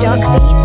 Just beats.